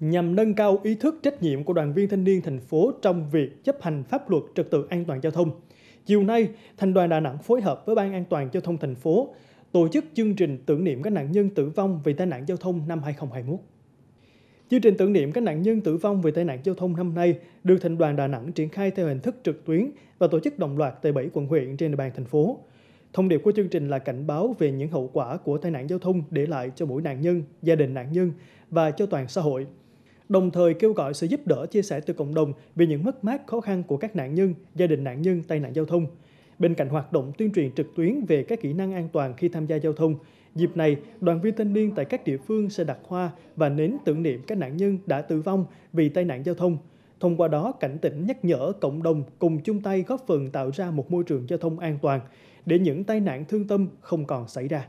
nhằm nâng cao ý thức trách nhiệm của đoàn viên thanh niên thành phố trong việc chấp hành pháp luật trật tự an toàn giao thông. Chiều nay, Thành đoàn Đà Nẵng phối hợp với Ban An toàn giao thông thành phố tổ chức chương trình tưởng niệm các nạn nhân tử vong vì tai nạn giao thông năm 2021. Chương trình tưởng niệm các nạn nhân tử vong vì tai nạn giao thông năm nay được Thành đoàn Đà Nẵng triển khai theo hình thức trực tuyến và tổ chức đồng loạt tại 7 quận huyện trên địa bàn thành phố. Thông điệp của chương trình là cảnh báo về những hậu quả của tai nạn giao thông để lại cho mỗi nạn nhân, gia đình nạn nhân và cho toàn xã hội. Đồng thời kêu gọi sự giúp đỡ chia sẻ từ cộng đồng về những mất mát khó khăn của các nạn nhân, gia đình nạn nhân tai nạn giao thông. Bên cạnh hoạt động tuyên truyền trực tuyến về các kỹ năng an toàn khi tham gia giao thông, dịp này, đoàn viên thanh niên tại các địa phương sẽ đặt hoa và nến tưởng niệm các nạn nhân đã tử vong vì tai nạn giao thông. Thông qua đó, cảnh tỉnh nhắc nhở cộng đồng cùng chung tay góp phần tạo ra một môi trường giao thông an toàn để những tai nạn thương tâm không còn xảy ra.